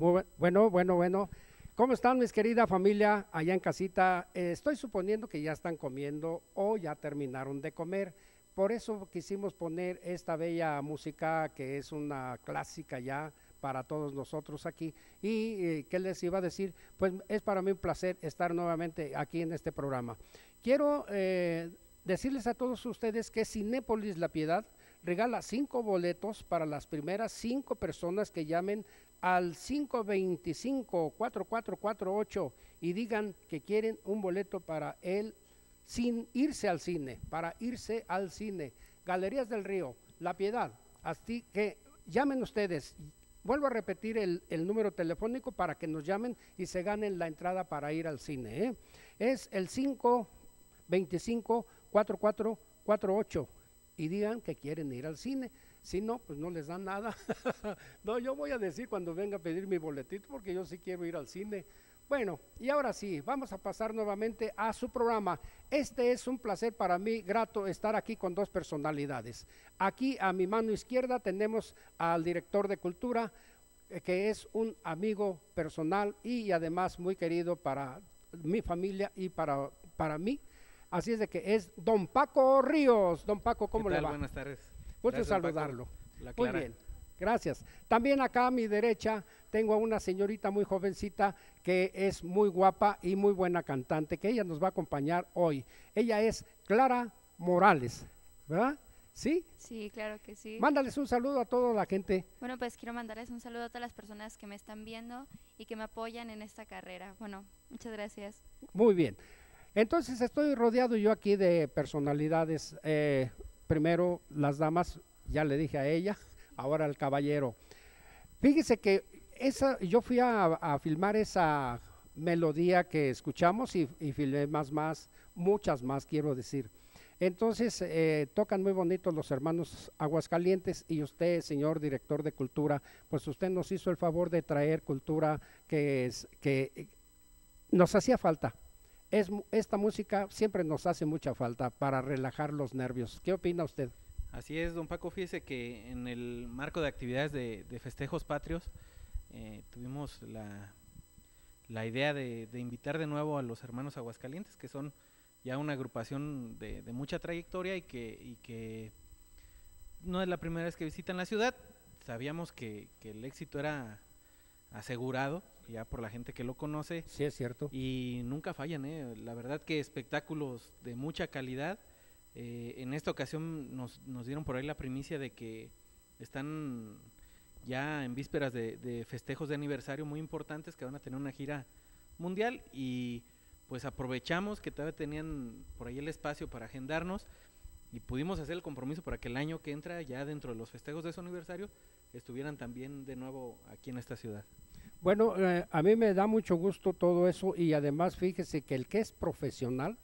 Bueno, bueno, bueno. ¿Cómo están mis querida familia allá en casita? Eh, estoy suponiendo que ya están comiendo o ya terminaron de comer. Por eso quisimos poner esta bella música que es una clásica ya para todos nosotros aquí. ¿Y eh, qué les iba a decir? Pues es para mí un placer estar nuevamente aquí en este programa. Quiero eh, decirles a todos ustedes que Cinépolis La Piedad regala cinco boletos para las primeras cinco personas que llamen al 525-4448 y digan que quieren un boleto para él sin irse al cine, para irse al cine. Galerías del Río, La Piedad. Así que llamen ustedes. Vuelvo a repetir el, número telefónico para que nos llamen y se ganen la entrada para ir al cine. ¿eh? Es el 525-4448 y digan que quieren ir al cine. Si no, pues no les dan nada. no, yo voy a decir cuando venga a pedir mi boletito porque yo sí quiero ir al cine. Bueno, y ahora sí, vamos a pasar nuevamente a su programa. Este es un placer para mí, grato estar aquí con dos personalidades. Aquí a mi mano izquierda tenemos al director de cultura, eh, que es un amigo personal y además muy querido para mi familia y para, para mí. Así es de que es don Paco Ríos. Don Paco, ¿cómo le va? Buenas tardes. Gusto saludarlo. Muy bien. Gracias. También acá a mi derecha tengo a una señorita muy jovencita que es muy guapa y muy buena cantante, que ella nos va a acompañar hoy. Ella es Clara Morales, ¿verdad? ¿Sí? Sí, claro que sí. Mándales un saludo a toda la gente. Bueno, pues quiero mandarles un saludo a todas las personas que me están viendo y que me apoyan en esta carrera. Bueno, muchas gracias. Muy bien. Entonces estoy rodeado yo aquí de personalidades. Eh, primero las damas, ya le dije a ella, ahora al caballero. Fíjese que esa, yo fui a, filmar esa melodía que escuchamos y, filmé más, más, muchas más, quiero decir. Entonces, eh, tocan muy bonitos los hermanos Aguascalientes y usted, señor director de cultura, pues usted nos hizo el favor de traer cultura que, es, que nos hacía falta. Es, esta música siempre nos hace mucha falta para relajar los nervios. ¿Qué opina usted? Así es, don Paco, fíjese que en el marco de actividades de, festejos patrios eh, tuvimos la, idea de, invitar de nuevo a los hermanos Aguascalientes, que son ya una agrupación de, mucha trayectoria y que, y que no es la primera vez que visitan la ciudad. Sabíamos que el éxito era asegurado ya por la gente que lo conoce. Sí, es cierto. Y nunca fallan, ¿eh? La verdad que espectáculos de mucha calidad. Eh, en esta ocasión nos, nos, dieron por ahí la primicia de que están ya en vísperas de, festejos de aniversario muy importantes que van a tener una gira mundial y pues aprovechamos que todavía tenían por ahí el espacio para agendarnos y pudimos hacer el compromiso para que el año que entra, ya dentro de los festejos de su aniversario, estuvieran también de nuevo aquí en esta ciudad. Bueno, eh, a mí me da mucho gusto todo eso y además fíjese que el que es profesional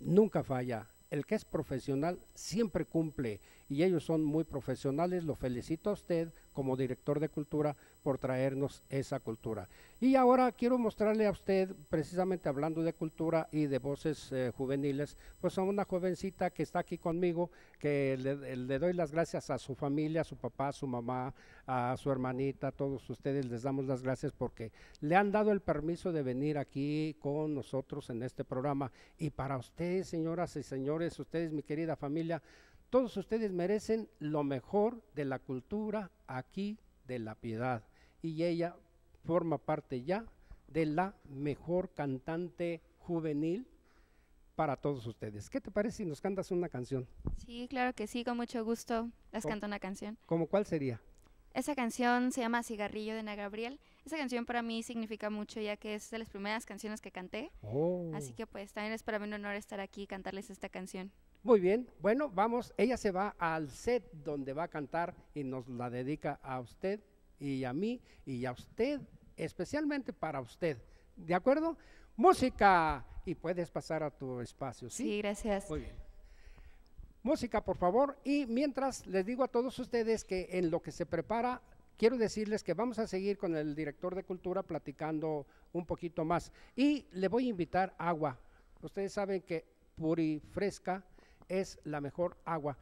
nunca falla. El que es profesional siempre cumple y ellos son muy profesionales. Lo felicito a usted como director de cultura por traernos esa cultura. Y ahora quiero mostrarle a usted, precisamente hablando de cultura y de voces eh, juveniles, pues a una jovencita que está aquí conmigo, que le, doy las gracias a su familia, a su papá, a su mamá, a su hermanita, a todos ustedes les damos las gracias porque le han dado el permiso de venir aquí con nosotros en este programa. Y para ustedes, señoras y señores, ustedes, mi querida familia, todos ustedes merecen lo mejor de la cultura aquí de la piedad. Y ella forma parte ya de la mejor cantante juvenil para todos ustedes. ¿Qué te parece si nos cantas una canción? Sí, claro que sí, con mucho gusto. Les canto una canción. ¿Cómo cuál sería? Esa canción se llama Cigarrillo de Ana Gabriel. Esa canción para mí significa mucho ya que es de las primeras canciones que canté. Oh. Así que pues también es para mí un honor estar aquí y cantarles esta canción. Muy bien, bueno, vamos, ella se va al set donde va a cantar y nos la dedica a usted y a mí y a usted, especialmente para usted. ¿De acuerdo? Música y puedes pasar a tu espacio, ¿sí? Sí, gracias. Muy bien. Música, por favor. Y mientras les digo a todos ustedes que en lo que se prepara, quiero decirles que vamos a seguir con el director de cultura platicando un poquito más. Y le voy a invitar agua. Ustedes saben que puri fresca es la mejor agua.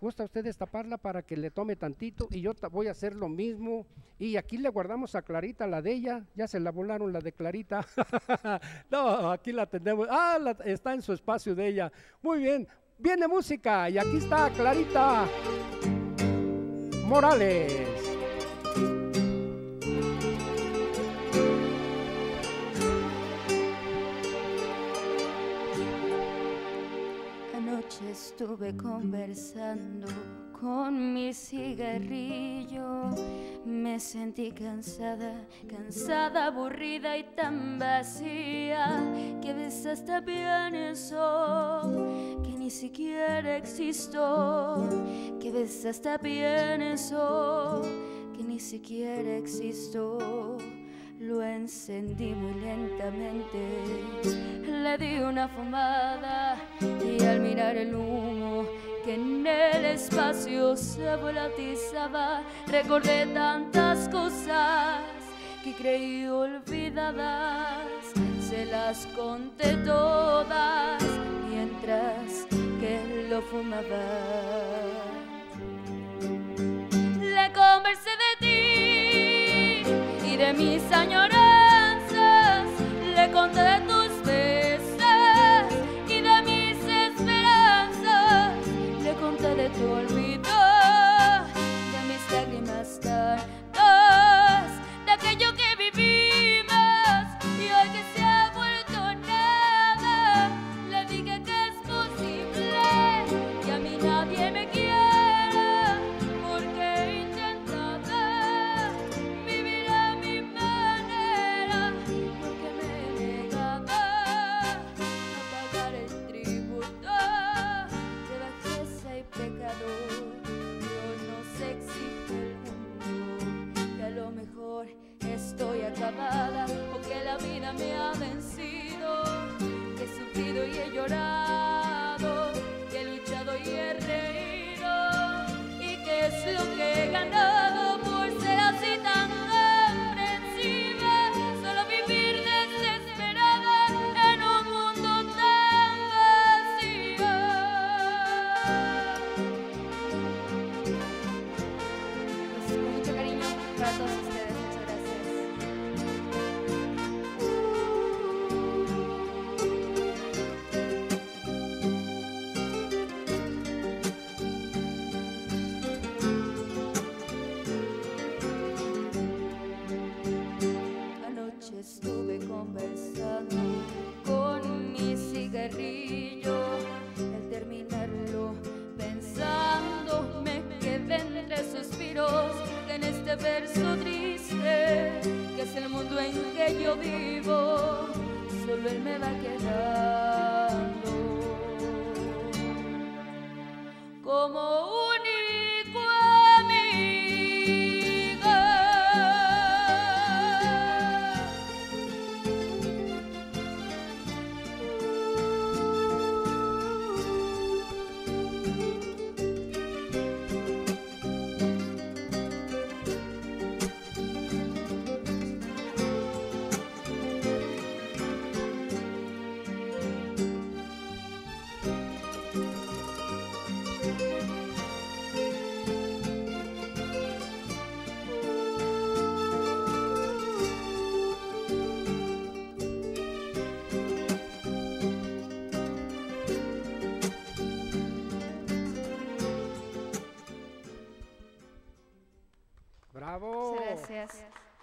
¿Gusta usted destaparla para que le tome tantito? Y yo voy a hacer lo mismo. Y aquí le guardamos a Clarita la de ella. Ya se la volaron la de Clarita. no, aquí la tenemos. Ah, está en su espacio de ella. Muy bien. Viene música y aquí está Clarita Morales. Anoche estuve conversando con mi cigarrillo. Me sentí cansada, cansada, aburrida y tan vacía que a veces hasta pienso que ni siquiera existo. Que a veces hasta pienso que ni siquiera existo. Lo encendí muy lentamente, le di una fumada y al mirar el humo que en el espacio se volatizaba. Recordé tantas cosas que creí olvidadas, se las conté todas mientras que lo fumaba. Le conversé de ti de mis añoranzas, le conté de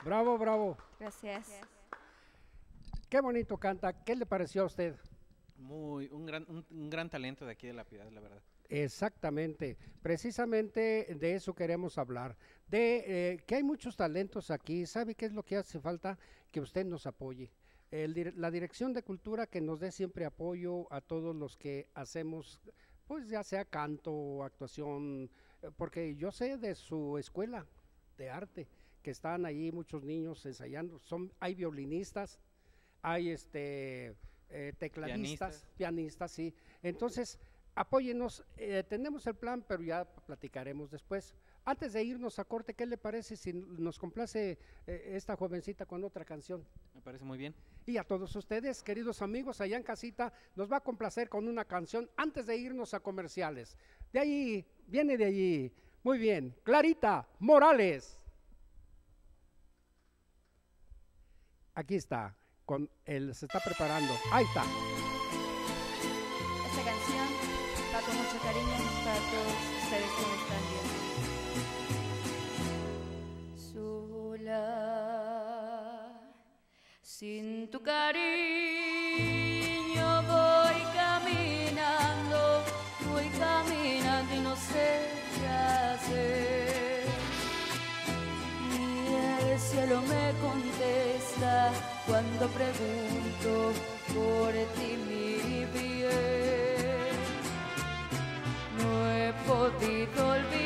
Bravo, bravo. Gracias. Qué bonito canta. ¿Qué le pareció a usted? Muy, un gran, un, un gran talento de aquí de La Piedad, la verdad. Exactamente, precisamente de eso queremos hablar, de eh, que hay muchos talentos aquí, ¿sabe qué es lo que hace falta? Que usted nos apoye. El la Dirección de Cultura que nos dé siempre apoyo a todos los que hacemos, pues ya sea canto actuación, eh, porque yo sé de su escuela de arte, que están ahí muchos niños ensayando, son, hay violinistas, hay este eh, tecladistas, Pianistas. pianistas, sí. Entonces, apóyenos, eh, tenemos el plan, pero ya platicaremos después. Antes de irnos a corte, ¿qué le parece si nos complace eh, esta jovencita con otra canción? Me parece muy bien. Y a todos ustedes, queridos amigos, allá en casita, nos va a complacer con una canción antes de irnos a comerciales. de ahí, viene de allí. Muy bien, Clarita Morales. Aquí está, con él se está preparando. Ahí está. Esta canción va con mucho cariño para todos ustedes que me están viendo. Sola, sin tu cariño voy caminando, voy caminando y no sé qué hacer. Ni el cielo me contesta cuando pregunto por ti, mi bien. No he podido olvidarte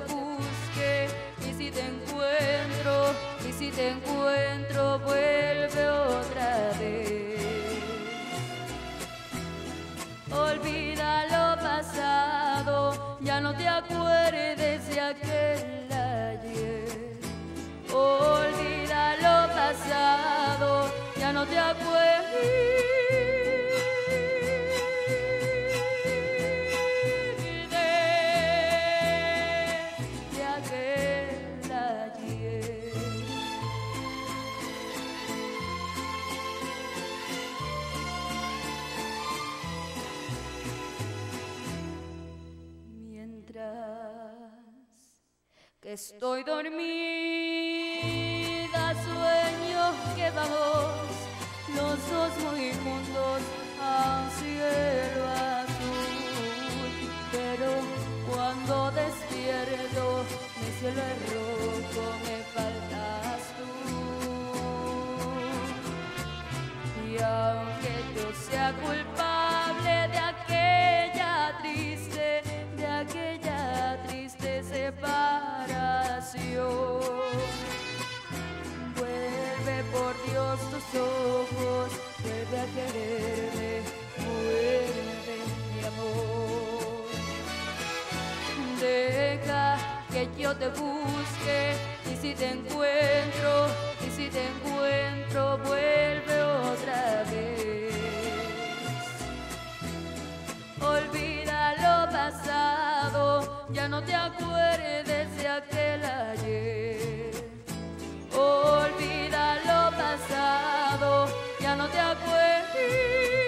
busque y si te encuentro, y si te encuentro, vuelve otra vez. Olvida lo pasado, ya no te acuerdes de aquel ayer. Olvida lo pasado, ya no te acuerdes estoy dormida, sueño que vamos los dos muy juntos a un cielo azul. Pero cuando despierto, mi cielo es rojo, ojos, vuelve a quererme, mi amor. Deja que yo te busque y si te encuentro, y si te encuentro, vuelve otra vez. Olvida lo pasado, ya no te acuerdes de aquel ayer. Ya no te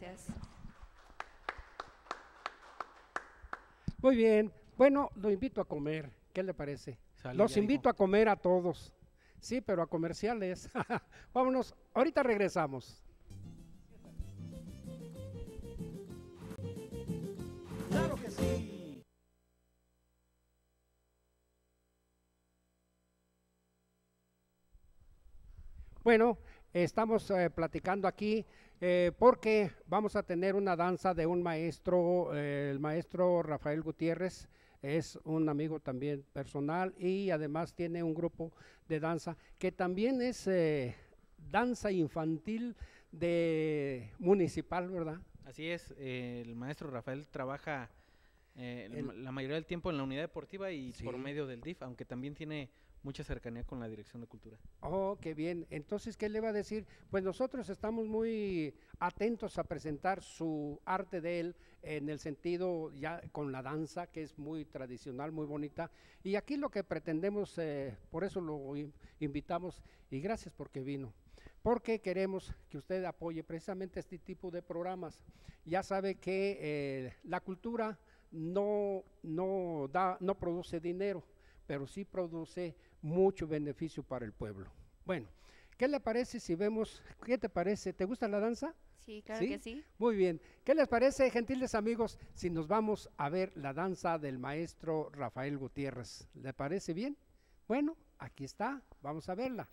gracias. Muy bien. Bueno, lo invito a comer. ¿Qué le parece? Sale, Los invito dijo. a comer a todos. Sí, pero a comerciales. Vámonos. Ahorita regresamos. Claro que sí. Bueno, estamos eh, platicando aquí eh, porque vamos a tener una danza de un maestro, eh, el maestro Rafael Gutiérrez, es un amigo también personal y además tiene un grupo de danza que también es eh, danza infantil de municipal, ¿verdad? Así es, eh, el maestro Rafael trabaja eh, El- la mayoría del tiempo en la unidad deportiva y por medio del DIF, aunque también tiene mucha cercanía con la Dirección de Cultura. Oh, qué bien. Entonces, ¿qué le va a decir? Pues nosotros estamos muy atentos a presentar su arte de él en el sentido ya con la danza, que es muy tradicional, muy bonita. Y aquí lo que pretendemos, eh, por eso lo in- invitamos, y gracias porque vino, porque queremos que usted apoye precisamente este tipo de programas. Ya sabe que eh, la cultura no, no, da, no produce dinero, pero sí produce mucho beneficio para el pueblo. Bueno, ¿Qué le parece si vemos, qué te parece? ¿Te gusta la danza? Sí, claro que sí. Muy bien. ¿Qué les parece, gentiles amigos, si nos vamos a ver la danza del maestro Rafael Gutiérrez? ¿Le parece bien? Bueno, aquí está, vamos a verla.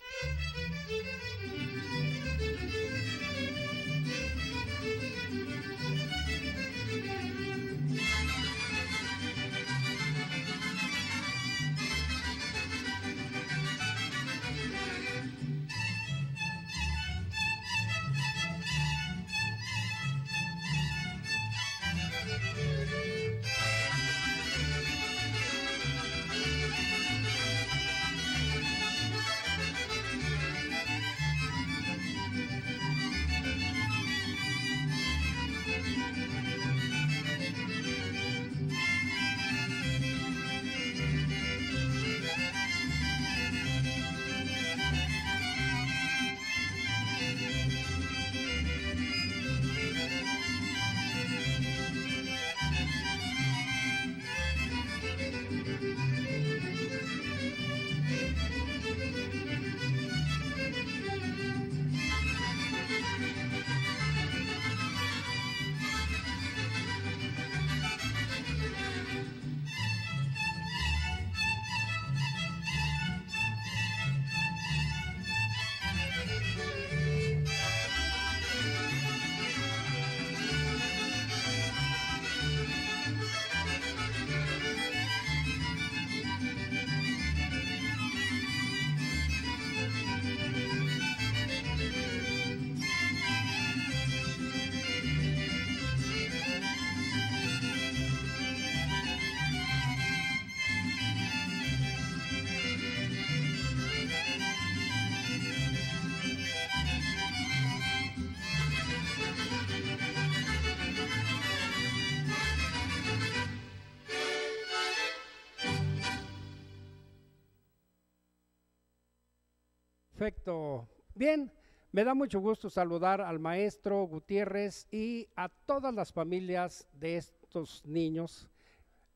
Perfecto. Bien, me da mucho gusto saludar al maestro Gutiérrez y a todas las familias de estos niños.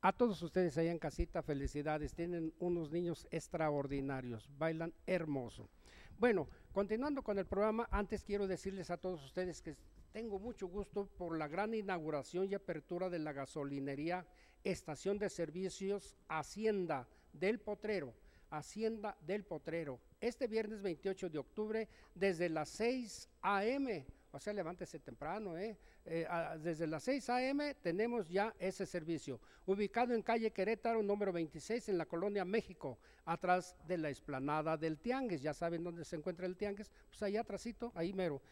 A todos ustedes allá en casita, felicidades. Tienen unos niños extraordinarios, bailan hermoso. Bueno, continuando con el programa, antes quiero decirles a todos ustedes que tengo mucho gusto por la gran inauguración y apertura de la gasolinería Estación de Servicios Hacienda del Potrero Hacienda del Potrero, este viernes 28 de octubre desde las 6 a.m. O sea, levántese temprano, ¿eh? eh desde las 6 a.m. tenemos ya ese servicio, ubicado en calle Querétaro, número 26, en la colonia México, atrás de la explanada del Tianguis. Ya saben dónde se encuentra el Tianguis, pues allá atrásito, ahí mero.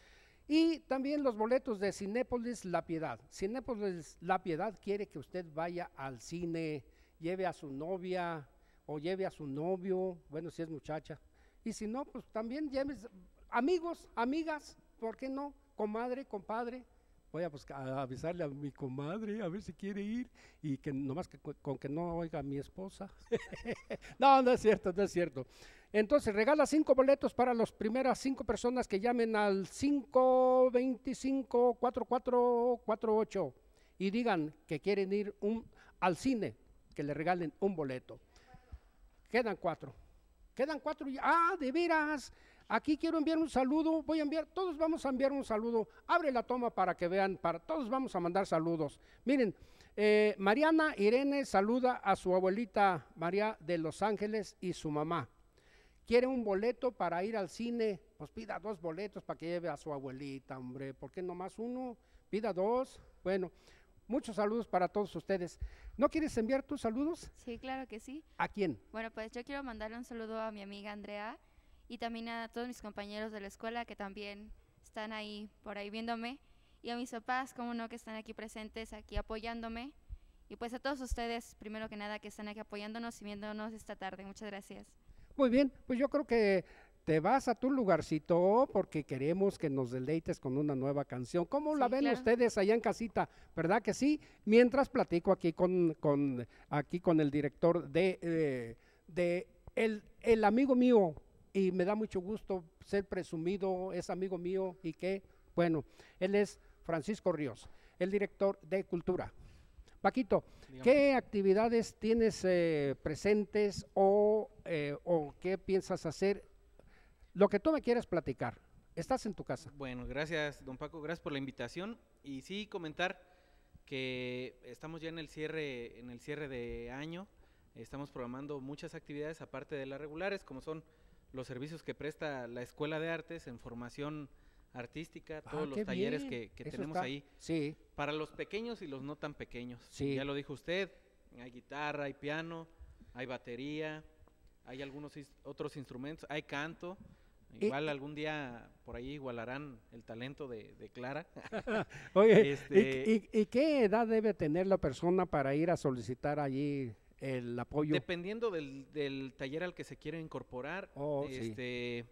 Y también los boletos de Cinépolis La Piedad. Cinépolis La Piedad quiere que usted vaya al cine, lleve a su novia, o lleve a su novio, bueno, si es muchacha. Y si no, pues también lleves amigos, amigas, ¿por qué no? Comadre, compadre. Voy a, a avisarle a mi comadre a ver si quiere ir y que nomás que, con que no oiga a mi esposa. no, no es cierto, no es cierto. Entonces regala cinco boletos para las primeras cinco personas que llamen al 525 4448 y digan que quieren ir un, al cine, que le regalen un boleto. Quedan cuatro. Quedan cuatro. Ah, de veras. Aquí quiero enviar un saludo. Voy a enviar, todos vamos a enviar un saludo. Abre la toma para que vean, para todos vamos a mandar saludos. Miren, eh, Mariana Irene saluda a su abuelita María de Los Ángeles y su mamá. Quiere un boleto para ir al cine, pues pida dos boletos para que lleve a su abuelita, hombre. ¿Por qué no más uno? Pida dos. Bueno, Muchos saludos para todos ustedes. ¿No quieres enviar tus saludos? Sí, claro que sí. ¿A quién? Bueno, pues yo quiero mandarle un saludo a mi amiga Andrea y también a todos mis compañeros de la escuela que también están ahí por ahí viéndome y a mis papás, como no, que están aquí presentes, aquí apoyándome. Y pues a todos ustedes, primero que nada, que están aquí apoyándonos y viéndonos esta tarde. Muchas gracias. Muy bien, pues yo creo que te vas a tu lugarcito porque queremos que nos deleites con una nueva canción. ¿Cómo la ven ustedes allá en casita? ¿Verdad que sí? Mientras platico aquí con, con aquí con el director de, eh, de el, el amigo mío, y me da mucho gusto ser presumido, es amigo mío y que, bueno, él es Francisco Ríos, el director de Cultura. Paquito, ¿qué actividades tienes eh, presentes o, eh, o qué piensas hacer lo que tú me quieres platicar. Estás en tu casa. Bueno, gracias, don Paco, gracias por la invitación. Y sí, comentar que estamos ya en el cierre, en el cierre de año. Estamos programando muchas actividades aparte de las regulares, como son los servicios que presta la Escuela de Artes en formación artística, Ah, todos los talleres bien. que, tenemos está- ahí Sí, para los pequeños y los no tan pequeños. Sí. Ya lo dijo usted, hay guitarra, hay piano, hay batería, hay algunos otros instrumentos, hay canto. Y- Igual algún día por ahí igualarán el talento de, de Clara. Oye, ¿y- Este- ¿y, y qué edad debe tener la persona para ir a solicitar allí el apoyo? Dependiendo del, del taller al que se quiere incorporar, Oh, sí. este,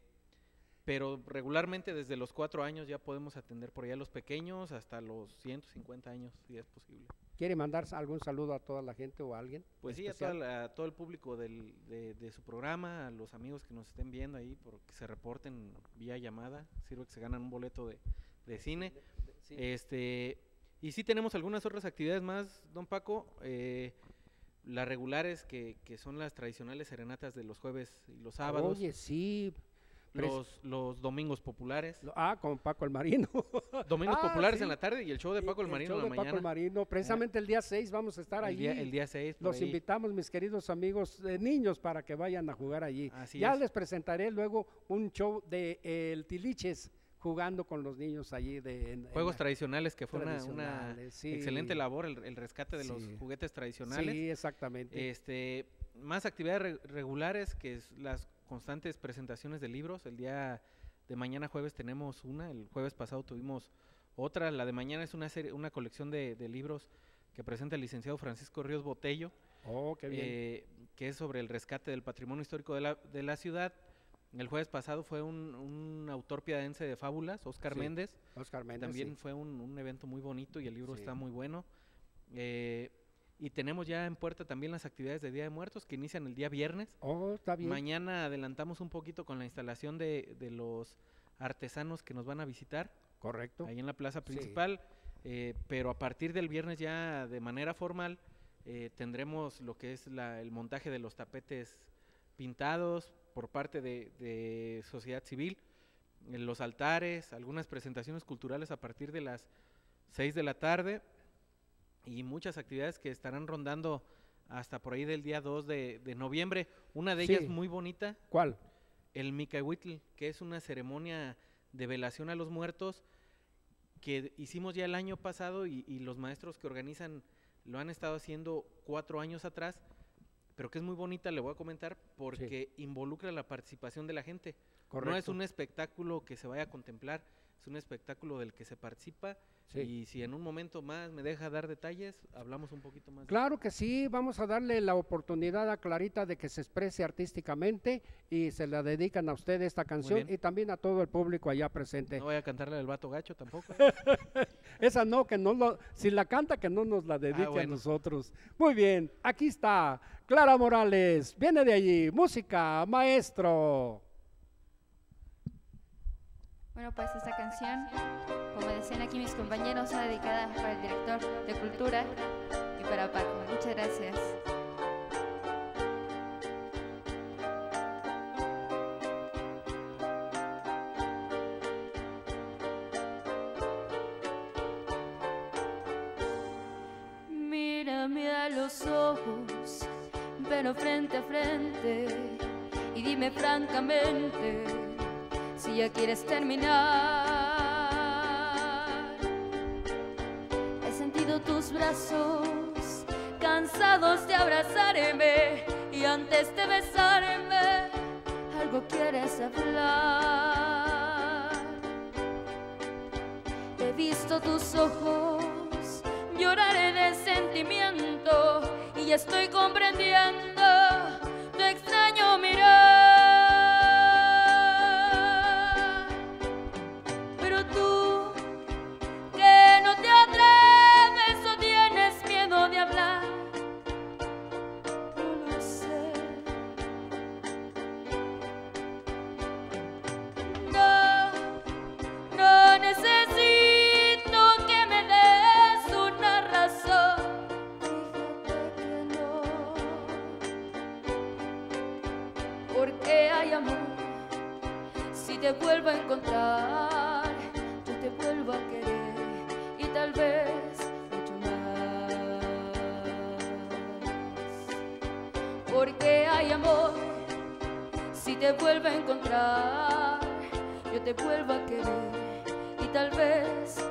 pero regularmente desde los cuatro años ya podemos atender por allá a los pequeños hasta los 150 años, si es posible. ¿Quiere mandar algún saludo a toda la gente o a alguien? Pues sí, a, toda especial? la- a todo el público del- de, de su programa, a los amigos que nos estén viendo ahí, por que se reporten vía llamada, sirve que se ganan un boleto de, de cine. Este, y sí tenemos algunas otras actividades más, don Paco, eh, las regulares que, que son las tradicionales serenatas de los jueves y los sábados, Oye, sí. Los, los domingos populares, Ah, con Paco el Marino. domingos Ah, populares sí. en la tarde y el show de Paco el Marino show en la de Paco el mañana. Marino. Precisamente el día 6 vamos a estar El allí. día, el día 6. por Los ahí. invitamos, mis queridos amigos eh, niños, para que vayan a jugar allí. Así ya es. les presentaré luego un show de eh, el Tiliches jugando con los niños allí de en- Juegos tradicionales, que fue una, una tradicionales, sí. excelente labor, el, el rescate de los juguetes tradicionales. Sí, exactamente. Este, más actividades re- regulares, que es las constantes presentaciones de libros. El día de mañana jueves tenemos una, el jueves pasado tuvimos otra. La de mañana es una serie, una colección de, de libros que presenta el licenciado Francisco Ríos Botello, oh, qué bien. eh, que es sobre el rescate del patrimonio histórico de la, de la ciudad. El jueves pasado fue un, un autor piadense de fábulas, Oscar Sí, Méndez. Oscar Méndez. También sí. fue un, un evento muy bonito y el libro Sí. está muy bueno. Eh, y tenemos ya en puerta también las actividades de Día de Muertos que inician el día viernes. Oh, está bien. Mañana adelantamos un poquito con la instalación de, de los artesanos que nos van a visitar Correcto. ahí en la plaza Sí. principal. eh, pero a partir del viernes ya de manera formal eh, tendremos lo que es la- el montaje de los tapetes pintados por parte de, de sociedad civil, en los altares, algunas presentaciones culturales a partir de las 6 de la tarde y muchas actividades que estarán rondando hasta por ahí del día 2 de, de noviembre. Una de ellas muy bonita, ¿Cuál? el Micahuitl, que es una ceremonia de velación a los muertos que hicimos ya el año pasado y, y los maestros que organizan lo han estado haciendo cuatro años atrás, pero que es muy bonita, le voy a comentar, porque involucra la participación de la gente. Correcto. No es un espectáculo que se vaya a contemplar, es un espectáculo del que se participa Sí. y si en un momento más me deja dar detalles, hablamos un poquito más. Claro que sí, vamos a darle la oportunidad a Clarita de que se exprese artísticamente y se la dedican a usted esta canción y también a todo el público allá presente. No voy a cantarle del vato gacho tampoco. Esa no, que no lo, si la canta que no nos la dedique a Ah, bueno. nosotros. Muy bien, aquí está Clara Morales, viene de allí, música, maestro. Bueno, pues esta canción, como decían aquí mis compañeros, está dedicada para el director de Cultura y para Paco. Muchas gracias. Mírame a los ojos, pero frente a frente, y dime francamente ya quieres terminar. He sentido tus brazos cansados de abrazarme y antes de besarme algo quieres hablar. He visto tus ojos lloraré de sentimiento y ya estoy comprendiendo tu extraño mirar. Porque hay amor, si te vuelvo a encontrar, yo te vuelvo a querer y tal vez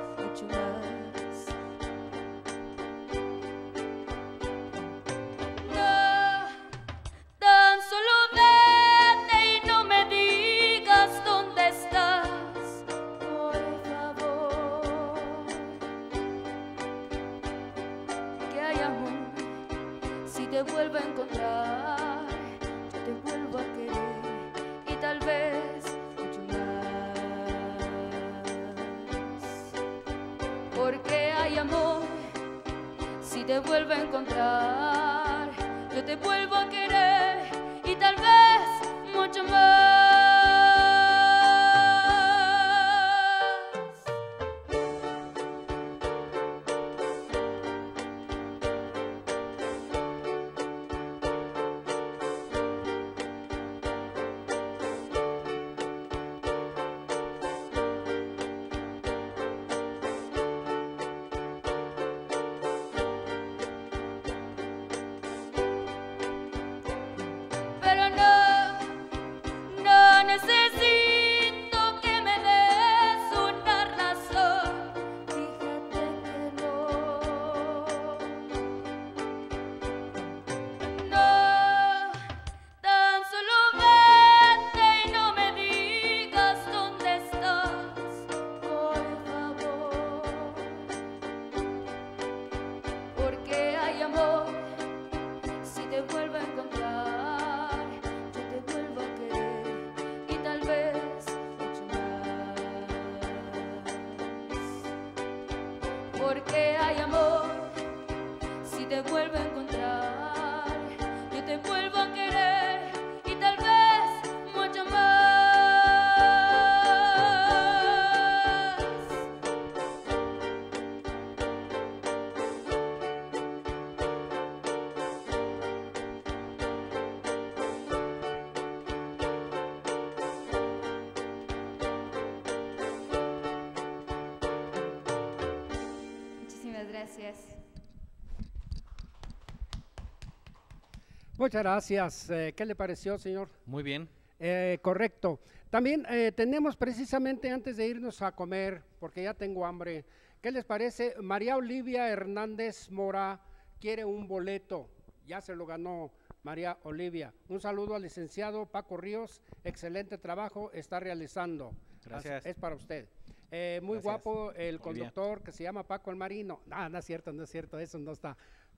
Muchas gracias. Eh, ¿Qué le pareció, señor? Muy bien. Eh, correcto. También eh, tenemos precisamente antes de irnos a comer, porque ya tengo hambre, ¿qué les parece? María Olivia Hernández Mora quiere un boleto, ya se lo ganó María Olivia. Un saludo al licenciado Paco Ríos, excelente trabajo está realizando. Gracias. Es para usted. Eh, muy Gracias, guapo el Olivia. conductor que se llama Paco el Marino. No, no es cierto, no es cierto, eso no está.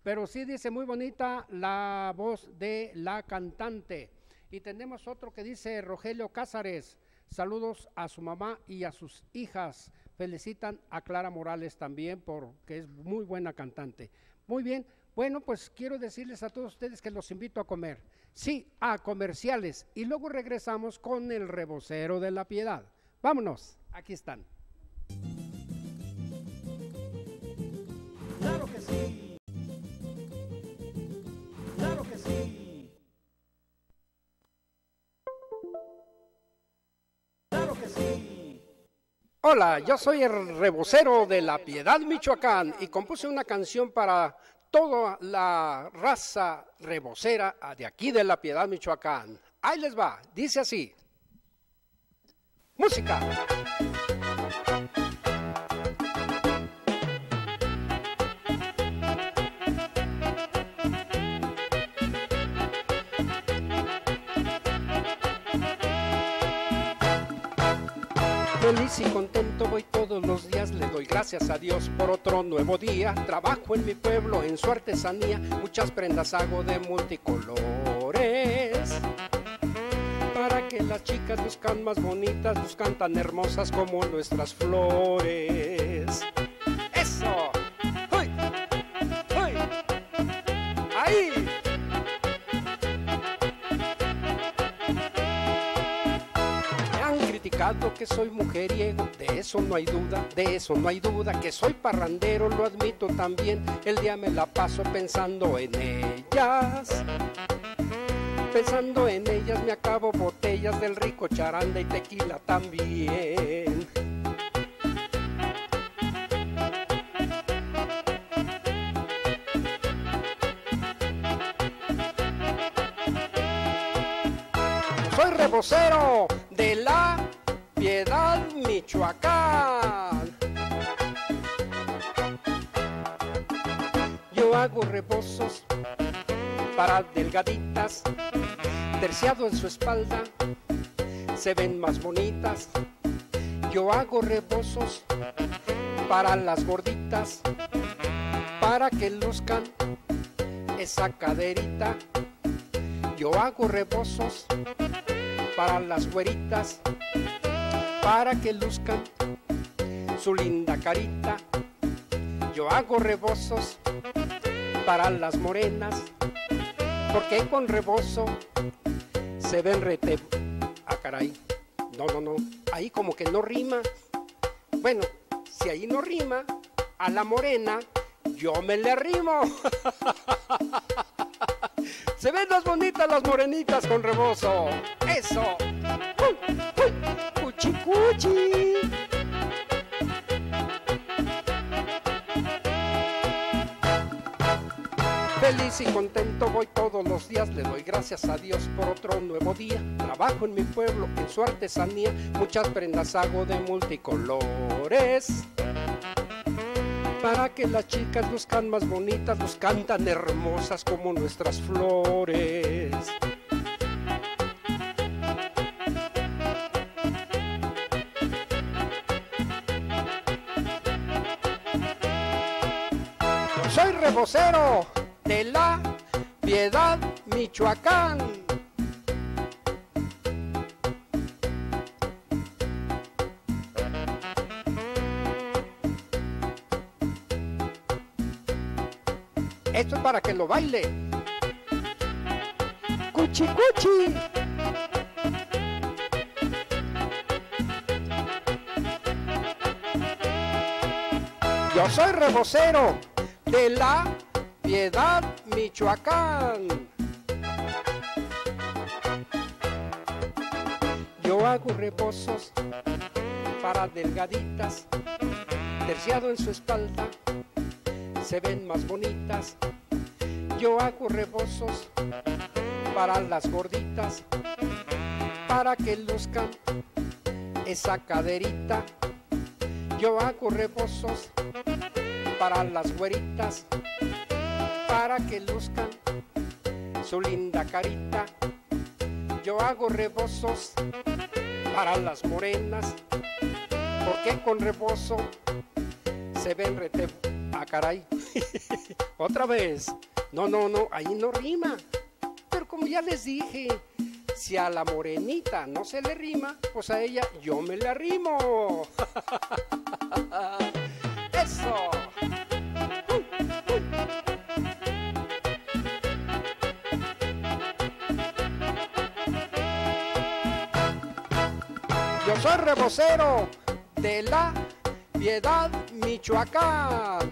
Pero sí dice muy bonita la voz de la cantante. Y tenemos otro que dice Rogelio Cázares. Saludos a su mamá y a sus hijas. Felicitan a Clara Morales también porque es muy buena cantante. Muy bien. Bueno, pues quiero decirles a todos ustedes que los invito a comer. Sí, a comerciales. Y luego regresamos con el rebocero de la piedad. Vámonos. Aquí están. Claro que sí. Hola, yo soy el rebocero de La Piedad, Michoacán, y compuse una canción para toda la raza rebocera de aquí de La Piedad, Michoacán. Ahí les va, dice así. Música. Feliz y contento voy todos los días, le doy gracias a Dios por otro nuevo día. Trabajo en mi pueblo en su artesanía, muchas prendas hago de multicolores. Para que las chicas buscan más bonitas, buscan tan hermosas como nuestras flores. Que soy mujeriego, de eso no hay duda, de eso no hay duda, que soy parrandero, lo admito también, el día me la paso pensando en ellas. Pensando en ellas me acabo botellas del rico charanda y tequila también. Soy rebocero de la Michoacán. Yo hago reposos para delgaditas, terciado en su espalda, se ven más bonitas. Yo hago reposos para las gorditas, para que luzcan esa caderita. Yo hago reposos para las güeritas, para que luzcan su linda carita. Yo hago rebozos para las morenas, porque con rebozo se ven rete. Ah, caray. No, no, no. Ahí como que no rima. Bueno, si ahí no rima, a la morena yo me le arrimo. Se ven más bonitas las morenitas con rebozo. Eso. Feliz y contento voy todos los días, le doy gracias a Dios por otro nuevo día. Trabajo en mi pueblo, en su artesanía, muchas prendas hago de multicolores. Para que las chicas luzcan más bonitas, luzcan tan hermosas como nuestras flores. Rebocero de la Piedad, Michoacán. Esto es para que lo baile. Cuchi, cuchi. Yo soy rebocero de la Piedad, Michoacán. Yo hago reposos para delgaditas, terciado en su espalda, se ven más bonitas. Yo hago rebozos para las gorditas, para que luzcan esa caderita. Yo hago rebozos para las güeritas, para que luzcan su linda carita. Yo hago rebozos para las morenas, porque con rebozo se ven rete... Ah, caray. Otra vez. No, no, no, ahí no rima. Pero como ya les dije, si a la morenita no se le rima, pues a ella yo me le arrimo. Yo soy rebocero de la Piedad, Michoacán.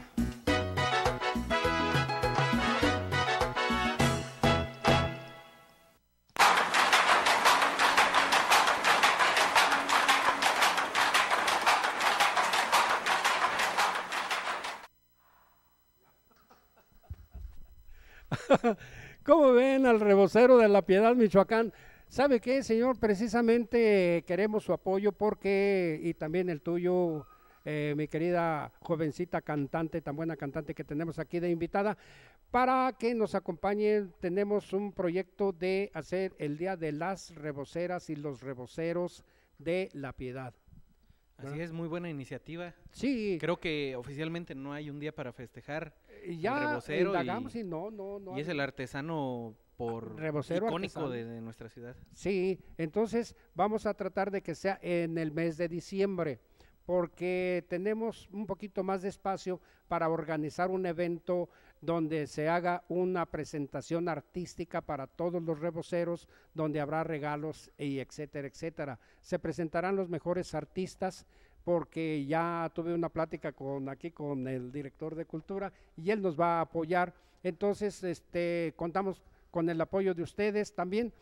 ¿Cómo ven al rebocero de la Piedad, Michoacán? ¿Sabe qué, señor? Precisamente queremos su apoyo porque, y también el tuyo, eh, mi querida jovencita cantante, tan buena cantante que tenemos aquí de invitada, para que nos acompañen. Tenemos un proyecto de hacer el Día de las Reboceras y los Reboceros de la Piedad. Así es, muy buena iniciativa. Sí, Creo que oficialmente no hay un día para festejar. ya rebocero indagamos y- y no, no, no. y es el artesano por Rebocero icónico de nuestra ciudad. Sí, entonces vamos a tratar de que sea en el mes de diciembre, porque tenemos un poquito más de espacio para organizar un evento donde se haga una presentación artística para todos los reboceros, donde habrá regalos y etcétera, etcétera. Se presentarán los mejores artistas porque ya tuve una plática con aquí con el director de cultura y él nos va a apoyar. Entonces, este contamos con el apoyo de ustedes también.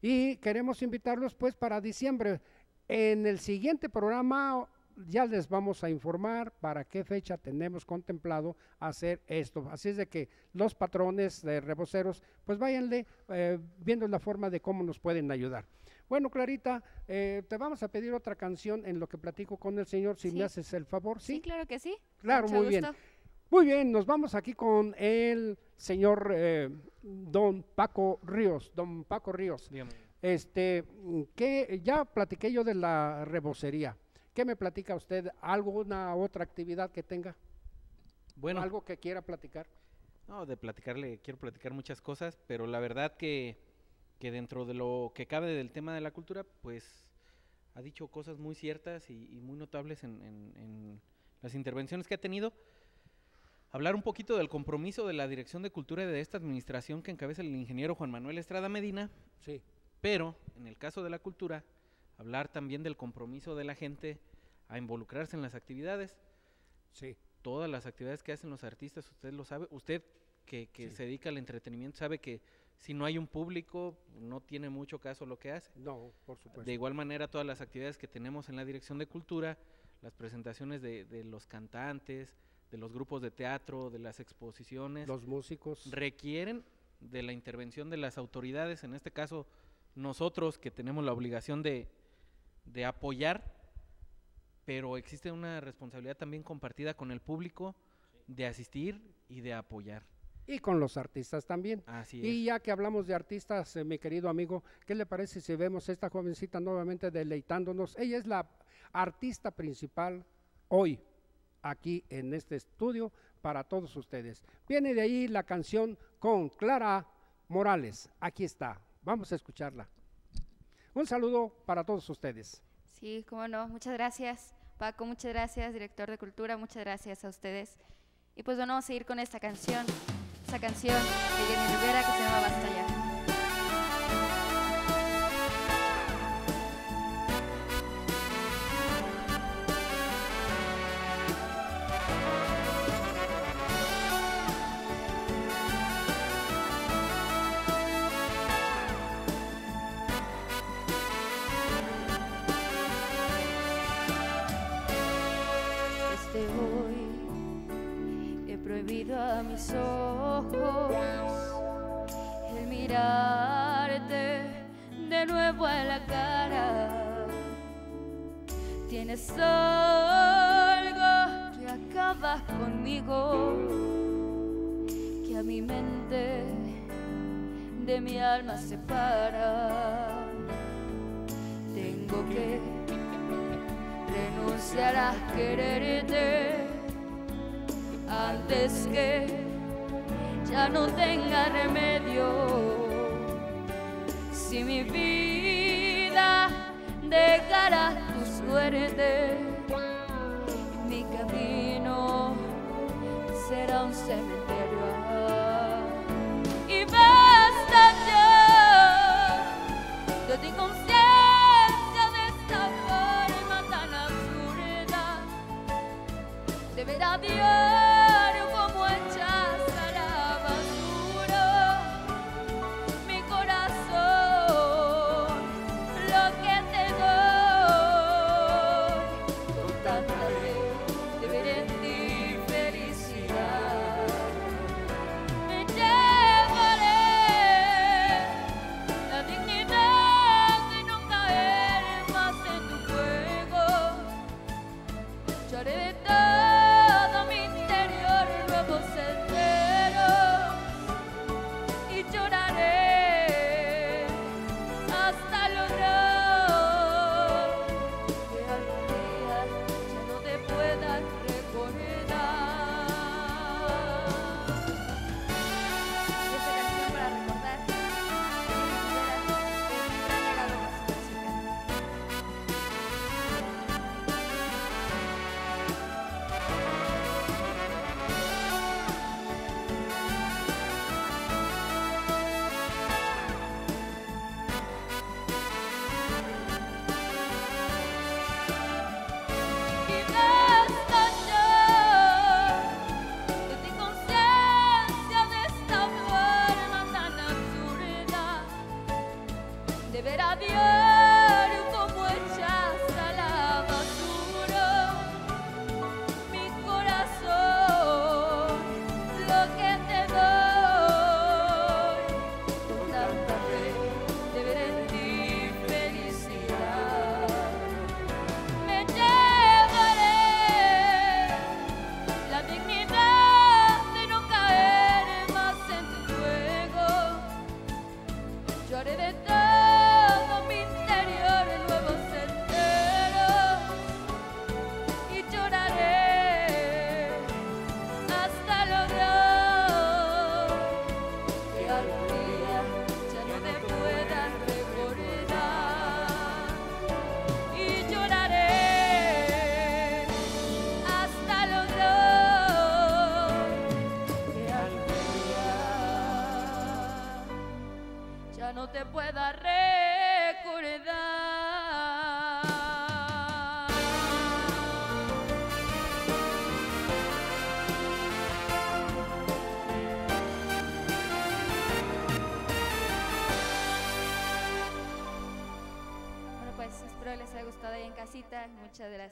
Y queremos invitarlos pues para diciembre. En el siguiente programa ya les vamos a informar para qué fecha tenemos contemplado hacer esto. Así es de que los patrones de reboceros, pues váyanle eh, viendo la forma de cómo nos pueden ayudar. Bueno, Clarita, eh, te vamos a pedir otra canción en lo que platico con el señor, si Sí. me haces el favor. Sí, Sí, claro que sí. claro, Mucho muy bien. Muy bien, nos vamos aquí con el señor eh, don Paco Ríos, don Paco Ríos. Dígame. Este, que ya platiqué yo de la rebocería. ¿Qué me platica usted? ¿Alguna otra actividad que tenga? Bueno, ¿Algo que quiera platicar? No, de platicarle, quiero platicar muchas cosas, pero la verdad que, que dentro de lo que cabe del tema de la cultura, pues ha dicho cosas muy ciertas y, y muy notables en, en- en las intervenciones que ha tenido. Hablar un poquito del compromiso de la Dirección de Cultura de esta administración que encabeza el ingeniero Juan Manuel Estrada Medina, Sí. pero en el caso de la cultura, hablar también del compromiso de la gente a involucrarse en las actividades Sí. todas las actividades que hacen los artistas, usted lo sabe, usted que, que Sí. se dedica al entretenimiento sabe que si no hay un público no tiene mucho caso lo que hace. No, por supuesto. De igual manera todas las actividades que tenemos en la Dirección de Cultura, las presentaciones de, de los cantantes, de los grupos de teatro, de las exposiciones, Los músicos. requieren de la intervención de las autoridades, en este caso nosotros que tenemos la obligación de, de apoyar, pero existe una responsabilidad también compartida con el público de asistir y de apoyar. Y con los artistas también. Así Y es. ya que hablamos de artistas, eh, mi querido amigo, ¿qué le parece si vemos a esta jovencita nuevamente deleitándonos? Ella es la artista principal hoy aquí en este estudio para todos ustedes. Viene de ahí la canción con Clara Morales. Aquí está. Vamos a escucharla. Un saludo para todos ustedes. Sí, cómo no. Muchas gracias, Paco. Muchas gracias, director de cultura. Muchas gracias a ustedes. Y pues bueno, vamos a ir con esta canción. Esta canción de Jenny Rivera que se llama Basta ya. Tienes algo que acaba conmigo, que a mi mente de mi alma separa. Tengo que renunciar a quererte antes que ya no tenga remedio. Si mi vida mi camino será un cementerio. Y basta ya. De tu inconsciencia de esta forma tan absurda. De ver diario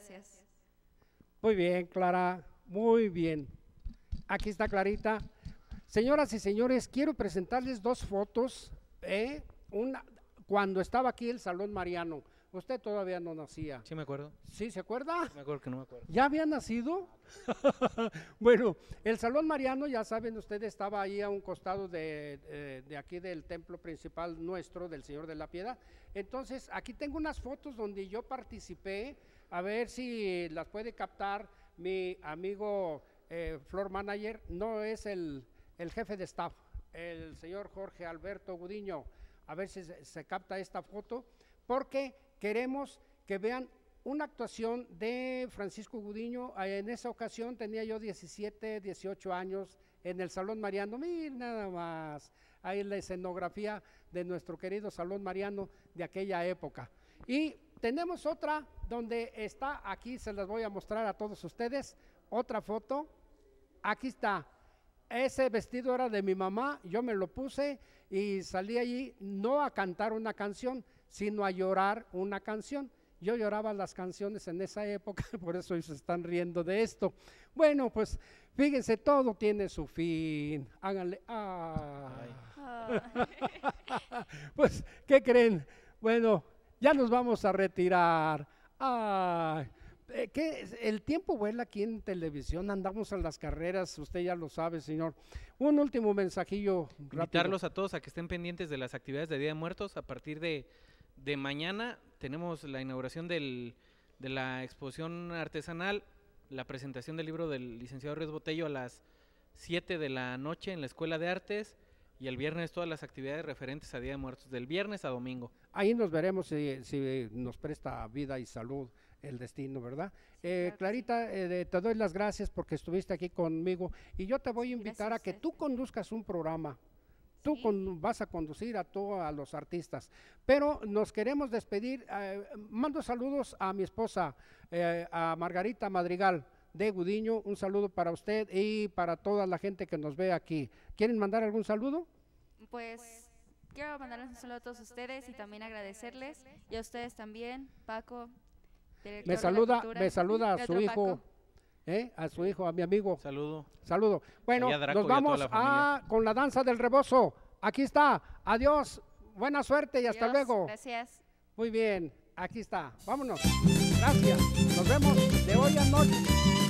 gracias. Muy bien, Clara, muy bien. Aquí está Clarita. Señoras y señores, quiero presentarles dos fotos. ¿eh? Una, cuando estaba aquí el Salón Mariano. Usted todavía no nacía. Sí me acuerdo. ¿Sí se acuerda? Me acuerdo que no me acuerdo. ¿Ya había nacido? bueno, el Salón Mariano, ya saben ustedes, estaba ahí a un costado de, eh, de aquí del templo principal nuestro, del Señor de la Piedad. Entonces, aquí tengo unas fotos donde yo participé, a ver si las puede captar mi amigo eh, Flor Manager, no es el, el jefe de staff, el señor Jorge Alberto Gudiño, a ver si se, se capta esta foto, porque queremos que vean una actuación de Francisco Gudiño. eh, En esa ocasión tenía yo 17, 18 años en el Salón Mariano. Miren nada más. Ahí la escenografía de nuestro querido Salón Mariano de aquella época. Y tenemos otra donde está, aquí se las voy a mostrar a todos ustedes, otra foto. Aquí está. Ese vestido era de mi mamá, yo me lo puse y salí allí no a cantar una canción, sino a llorar una canción. Yo lloraba las canciones en esa época, por eso se están riendo de esto. Bueno, pues fíjense, todo tiene su fin. Háganle. ah. pues, ¿qué creen? Bueno, ya nos vamos a retirar. Ay, eh, ¿qué? El tiempo vuela aquí en televisión, andamos a las carreras, usted ya lo sabe, señor. Un último mensajillo rápido. Invitarlos a todos a que estén pendientes de las actividades de Día de Muertos. A partir de, de mañana tenemos la inauguración del, de la exposición artesanal, la presentación del libro del licenciado Ríos Botello a las 7 de la noche en la Escuela de Artes y el viernes todas las actividades referentes a Día de Muertos, del viernes a domingo. Ahí nos veremos si, si nos presta vida y salud el destino, ¿verdad? Eh, claro. Clarita, eh, te doy las gracias porque estuviste aquí conmigo y yo te voy a invitar Gracias a que tú conduzcas un programa. Tú Sí. con- vas a conducir a todos a los artistas. Pero nos queremos despedir. eh, mando saludos a mi esposa, eh, a Margarita Madrigal de Gudiño. Un saludo para usted y para toda la gente que nos ve aquí. ¿Quieren mandar algún saludo? Pues quiero mandarles un saludo a todos ustedes y también agradecerles. Y a ustedes también, Paco. director de Me saluda, me saluda a su hijo. ¿eh? a su hijo, a mi amigo. Saludo. Saludo. Bueno, nos a vamos la a, con la danza del rebozo. Aquí está. Adiós. Buena suerte y hasta Adiós, luego. Gracias. Muy bien. Aquí está. Vámonos. Gracias. Nos vemos de hoy a noche.